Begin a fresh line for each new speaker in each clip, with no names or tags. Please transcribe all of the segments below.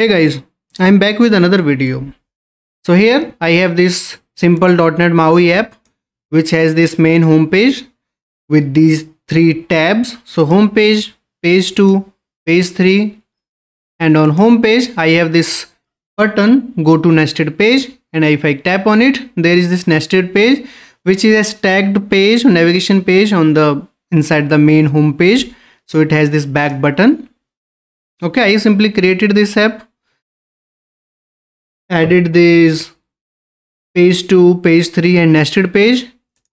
Hey guys, I'm back with another video. So here I have this simple .NET MAUI app which has this main home page with these three tabs. So home page, page 2, page 3 and on home page I have this button go to nested page and if I tap on it there is this nested page which is a stacked page navigation page on the inside the main home page so it has this back button okay I simply created this app added this page 2 page 3 and nested page.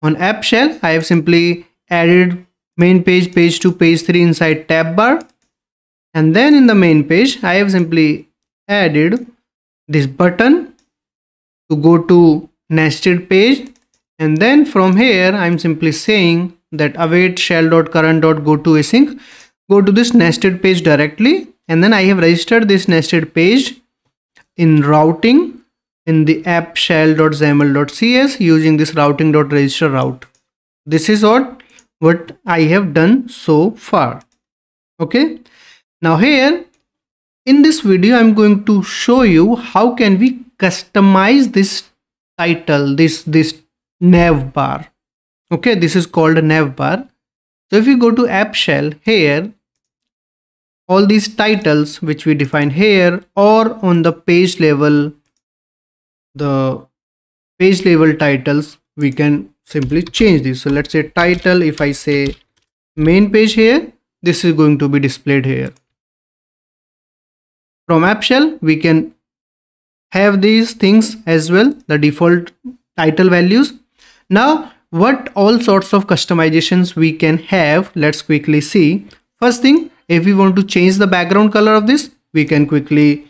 On app shell I have simply added main page page 2 page 3 inside tab bar. And then in the main page I have simply added this button to go to nested page. And then from here I'm simply saying that await shell.current.go to async. Go to this nested page directly. And then I have registered this nested page in routing in the app shell.xaml.cs using this routing.register route. This is what what I have done so far. Okay? Now here in this video I'm going to show you how can we customize this title this this nav bar. Okay? This is called a nav bar. So if you go to app shell here all these titles which we define here or on the page level. The page level titles we can simply change this so let's say title if i say main page here this is going to be displayed here. From app shell we can have these things as well the default title values. Now what all sorts of customizations we can have let's quickly see. First thing if we want to change the background color of this we can quickly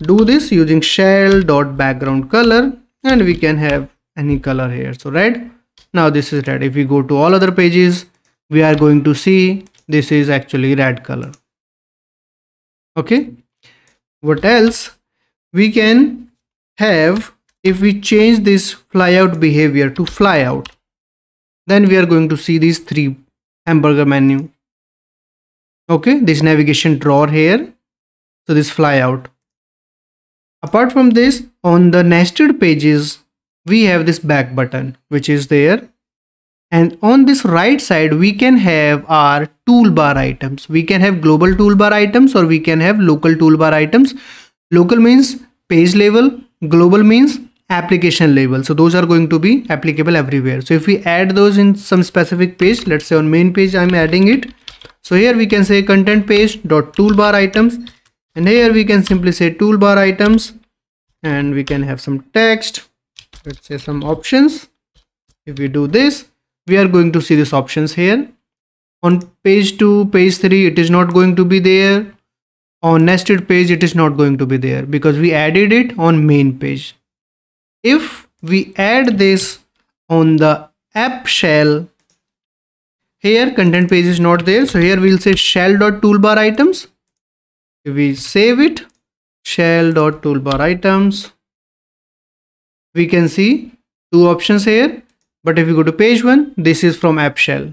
do this using shell dot background color and we can have any color here. So red. Now this is red. If we go to all other pages we are going to see this is actually red color. Okay. What else? We can have if we change this flyout behavior to flyout then we are going to see these three hamburger menu okay this navigation drawer here. So this flyout apart from this on the nested pages we have this back button which is there. And on this right side we can have our toolbar items. We can have global toolbar items or we can have local toolbar items. Local means page level global means application level. So those are going to be applicable everywhere. So if we add those in some specific page let's say on main page i'm adding it so here we can say content page dot toolbar items. And here we can simply say toolbar items. And we can have some text. Let's say some options. If we do this we are going to see these options here. On page 2 page 3 it is not going to be there. On nested page it is not going to be there because we added it on main page. If we add this on the app shell here content page is not there. So here we'll say shell dot toolbar items. If we save it shell dot toolbar items. We can see two options here. But if you go to page one this is from app shell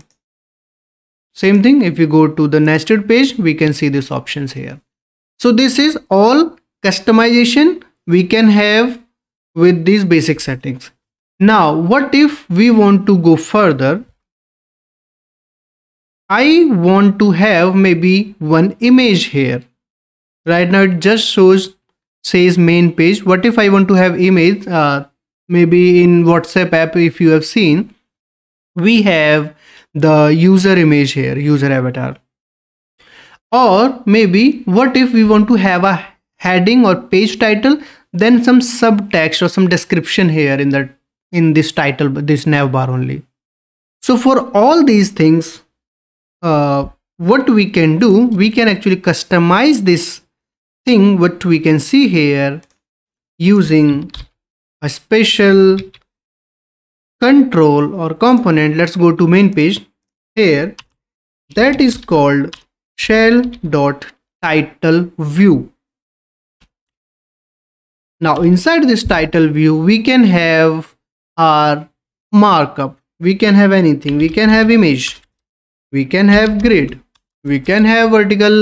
same thing if you go to the nested page we can see these options here. So this is all customization we can have with these basic settings. Now what if we want to go further I want to have maybe one image here. Right now it just shows says main page. What if I want to have image uh, maybe in WhatsApp app if you have seen we have the user image here user avatar or maybe what if we want to have a heading or page title then some subtext or some description here in the in this title this nav bar only so for all these things uh, what we can do we can actually customize this thing what we can see here using a special control or component. Let's go to main page. Here that is called shell dot title view. Now inside this title view we can have our markup. We can have anything. We can have image we can have grid. We can have vertical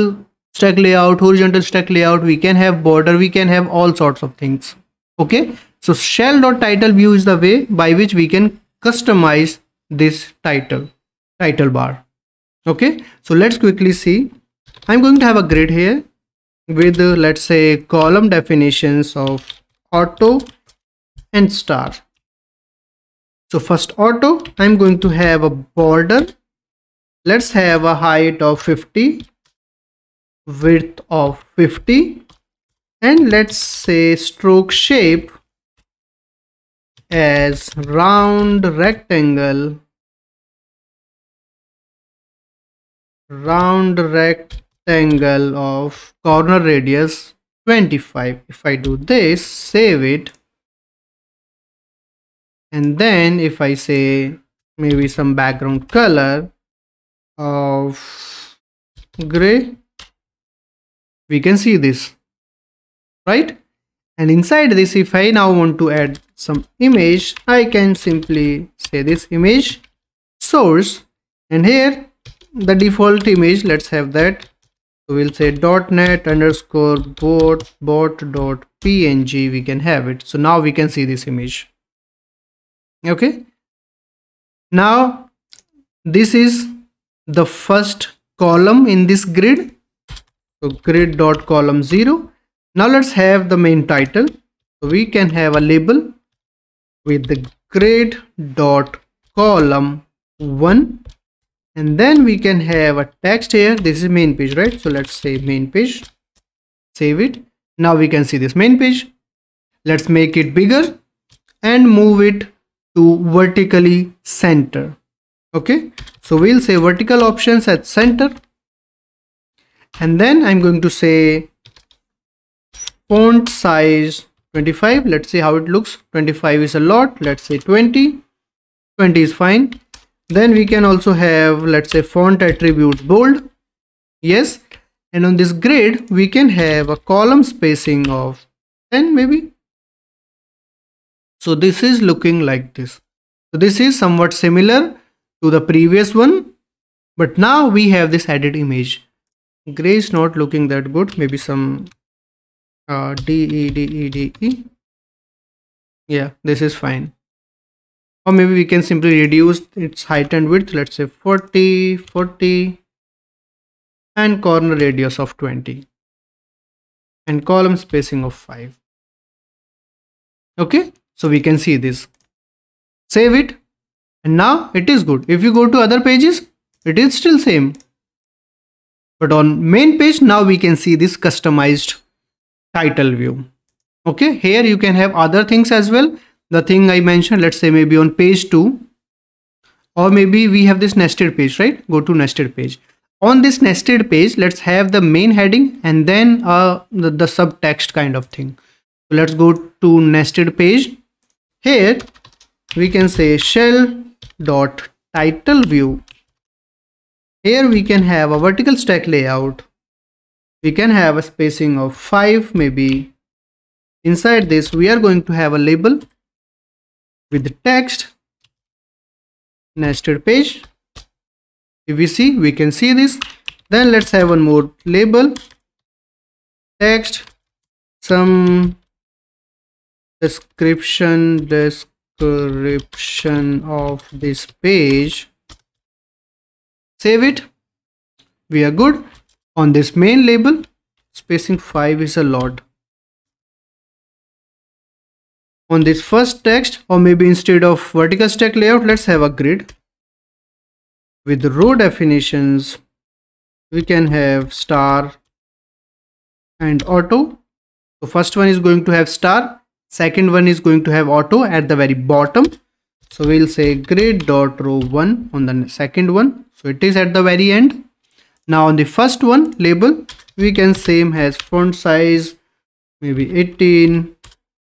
stack layout horizontal stack layout. We can have border. We can have all sorts of things. Okay? So shell dot title view is the way by which we can customize this title title bar. Okay? So let's quickly see. I'm going to have a grid here with uh, let's say column definitions of auto and star. So first auto i'm going to have a border let's have a height of 50 width of 50 and let's say stroke shape as round rectangle round rectangle of corner radius 25 if I do this save it. And then if I say maybe some background color of gray we can see this right? And inside this if I now want to add some image I can simply say this image source and here the default image let's have that. So we'll say dot .net underscore bot bot dot png we can have it. So now we can see this image. Okay? Now this is the first column in this grid. So grid dot column 0 now let's have the main title. So we can have a label with the grid dot column 1 and then we can have a text here. This is main page right? So let's say main page. Save it. Now we can see this main page. Let's make it bigger and move it to vertically center. Okay so we'll say vertical options at center. And then i'm going to say font size 25 let's see how it looks. 25 is a lot. Let's say 20 20 is fine. Then we can also have let's say font attribute bold. Yes. And on this grid we can have a column spacing of 10 maybe. So this is looking like this. So this is somewhat similar to the previous one but now we have this added image. Gray is not looking that good. Maybe some uh, D E D E D E. Yeah this is fine. Or maybe we can simply reduce its height and width. Let's say 40 40 and corner radius of 20 and column spacing of 5 okay so we can see this. Save it and now it is good if you go to other pages it is still same but on main page now we can see this customized title view okay here you can have other things as well the thing I mentioned, let's say maybe on page 2 or maybe we have this nested page, right? Go to nested page. On this nested page, let's have the main heading and then uh, the, the subtext kind of thing. So let's go to nested page. Here we can say shell dot title view. Here we can have a vertical stack layout. We can have a spacing of 5 maybe. Inside this we are going to have a label with the text nested page if we see we can see this then let's have one more label text some description description of this page. Save it. We are good. On this main label spacing 5 is a lot. On this first text or maybe instead of vertical stack layout let's have a grid. With row definitions we can have star and auto. The first one is going to have star second one is going to have auto at the very bottom. So we'll say grid dot row one on the second one. So it is at the very end. Now on the first one label we can same as font size maybe 18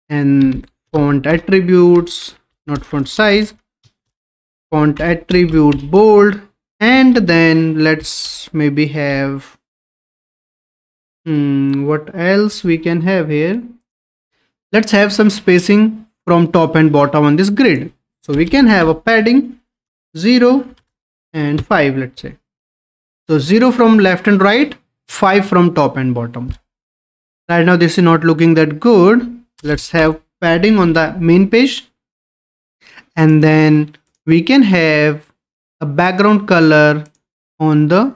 and font attributes not font size font attribute bold and then let's maybe have hmm, what else we can have here let's have some spacing from top and bottom on this grid. So we can have a padding 0 and 5 let's say. So 0 from left and right 5 from top and bottom. Right now this is not looking that good. Let's have padding on the main page. And then we can have a background color on the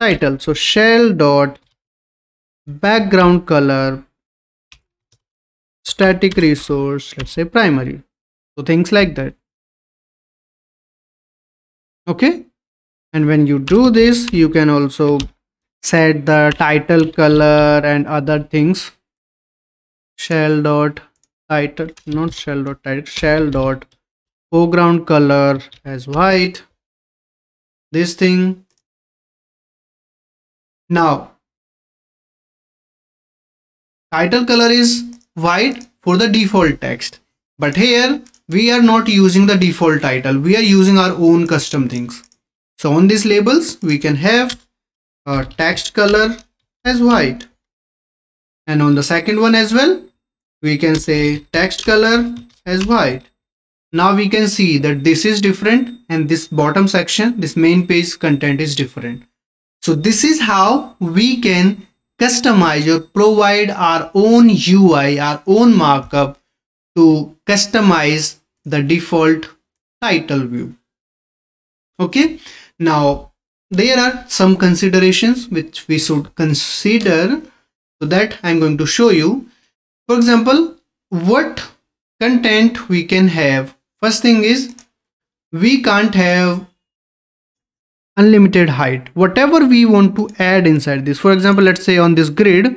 title. So shell dot background color static resource let's say primary. So things like that. Okay? And when you do this you can also set the title color and other things. Shell dot title not shell dot title shell dot foreground color as white. This thing. Now title color is white for the default text. But here we are not using the default title. We are using our own custom things. So on these labels we can have a text color as white. And on the second one as well we can say text color as white. Now we can see that this is different and this bottom section this main page content is different. So this is how we can customize or provide our own UI our own markup to customize the default title view. Okay? Now there are some considerations which we should consider so that i'm going to show you. For example what content we can have. First thing is we can't have unlimited height. Whatever we want to add inside this. For example let's say on this grid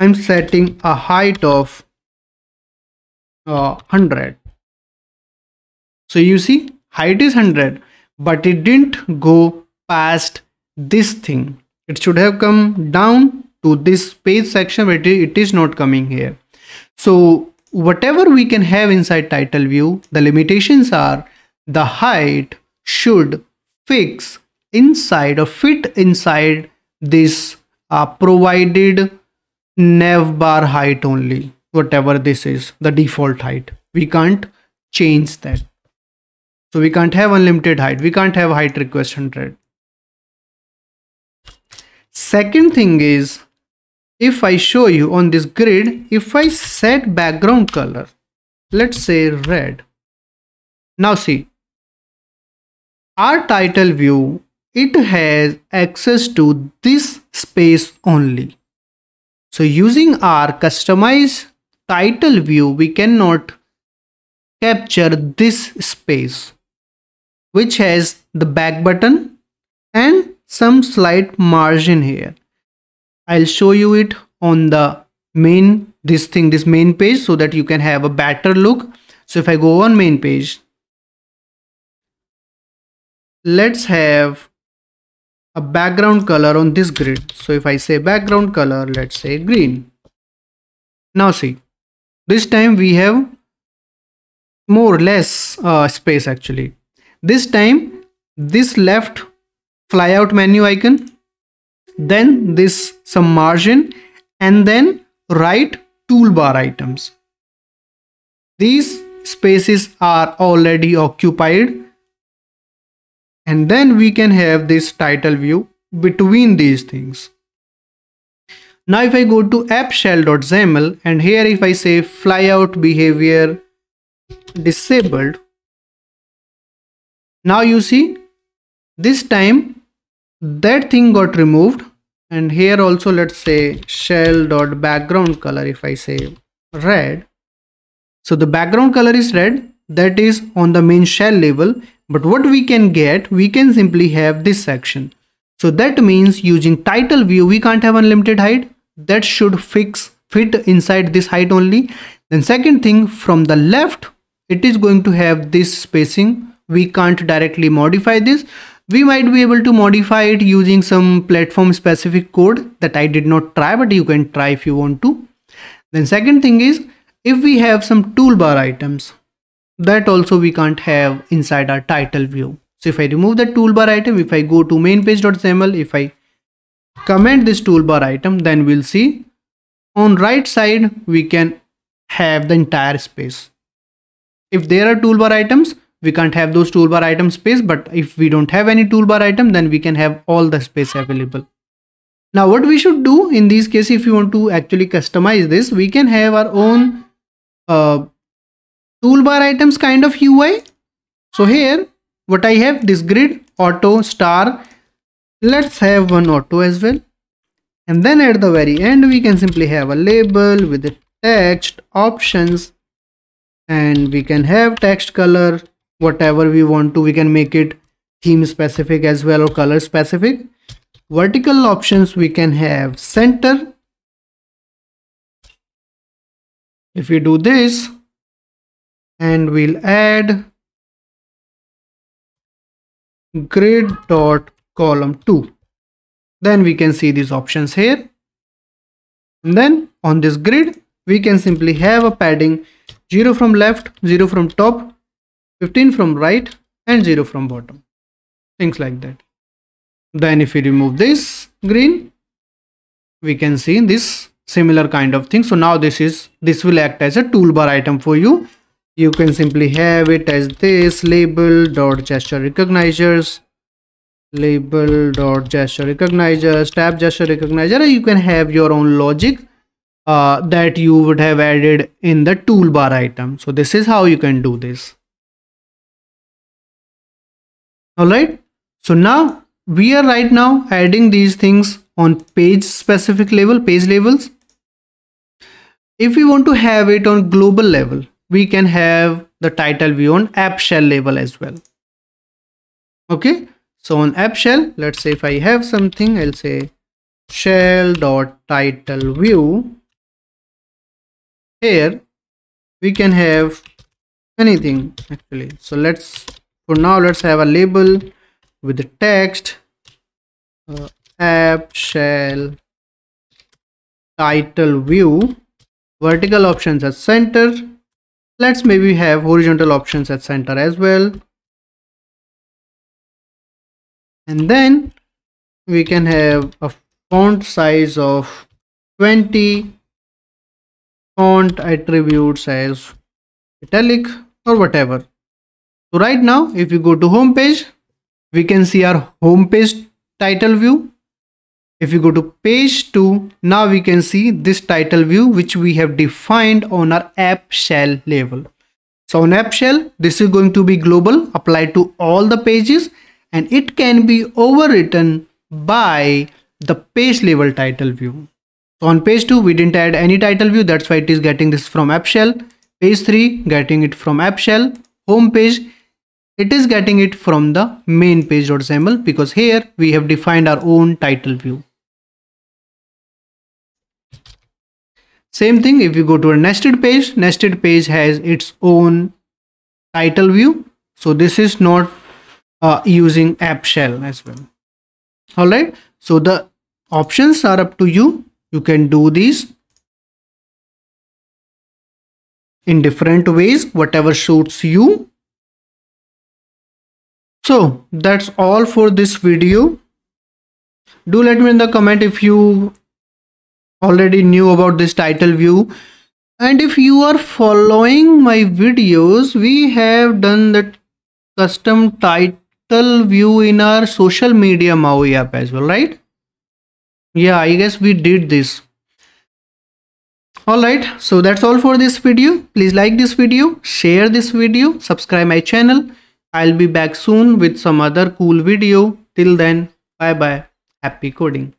i'm setting a height of uh, 100 so you see height is 100 but it didn't go past this thing. It should have come down to this page section but it is not coming here. So whatever we can have inside title view the limitations are the height should fix inside or fit inside this uh, provided nav bar height only whatever this is the default height we can't change that so we can't have unlimited height. We can't have height request 100 second thing is, if I show you on this grid, if I set background color, let's say red. Now see, our title view, it has access to this space only. So using our customized title view, we cannot capture this space which has the back button and some slight margin here. I'll show you it on the main this thing this main page so that you can have a better look. So if I go on main page let's have a background color on this grid. So if I say background color let's say green. Now see this time we have more or less uh, space actually this time this left flyout menu icon then this some margin and then right toolbar items these spaces are already occupied and then we can have this title view between these things. Now if I go to app_shell.xaml and here if I say flyout behavior disabled now you see this time that thing got removed. And here also let's say shell background color if i say red. So the background color is red. That is on the main shell label but what we can get we can simply have this section. So that means using title view we can't have unlimited height. That should fix fit inside this height only. Then second thing from the left it is going to have this spacing. We can't directly modify this. We might be able to modify it using some platform specific code that I did not try but you can try if you want to. Then second thing is if we have some toolbar items that also we can't have inside our title view. So if I remove the toolbar item if I go to main page.xml if I comment this toolbar item then we'll see on right side we can have the entire space. If there are toolbar items we can't have those toolbar item space but if we don't have any toolbar item then we can have all the space available. Now what we should do in this case if you want to actually customize this we can have our own uh, toolbar items kind of UI. So here what I have this grid auto star. Let's have one auto as well. And then at the very end we can simply have a label with the text options. And we can have text color whatever we want to. We can make it theme specific as well or color specific. Vertical options we can have center. If we do this and we'll add grid dot column 2 then we can see these options here. And then on this grid we can simply have a padding 0 from left 0 from top 15 from right and 0 from bottom. Things like that. Then if we remove this green we can see this similar kind of thing. So now this is this will act as a toolbar item for you you can simply have it as this label dot gesture recognizers label dot gesture recognizers tap gesture recognizer you can have your own logic uh, that you would have added in the toolbar item. So this is how you can do this. All right so now we are right now adding these things on page specific level page levels if we want to have it on global level we can have the title view on app shell level as well. Okay? So on app shell let's say if i have something i'll say shell dot title view here we can have anything actually. So let's for now let's have a label with the text uh, app shell title view vertical options are center let's maybe have horizontal options at center as well. And then we can have a font size of 20 font attributes as italic or whatever. So right now if you go to home page we can see our home page title view if you go to page 2 now we can see this title view which we have defined on our app shell level. So on app shell this is going to be global applied to all the pages and it can be overwritten by the page level title view. So on page 2 we didn't add any title view that's why it is getting this from app shell. Page 3 getting it from app shell. Home page it is getting it from the main page.xml because here we have defined our own title view. Same thing if you go to a nested page, nested page has its own title view. So this is not uh, using app shell as well. Alright, so the options are up to you. You can do these in different ways, whatever suits you so that's all for this video do let me in the comment if you already knew about this title view and if you are following my videos we have done the custom title view in our social media maui app as well right yeah i guess we did this alright so that's all for this video please like this video share this video subscribe my channel I'll be back soon with some other cool video. Till then, bye bye. Happy coding.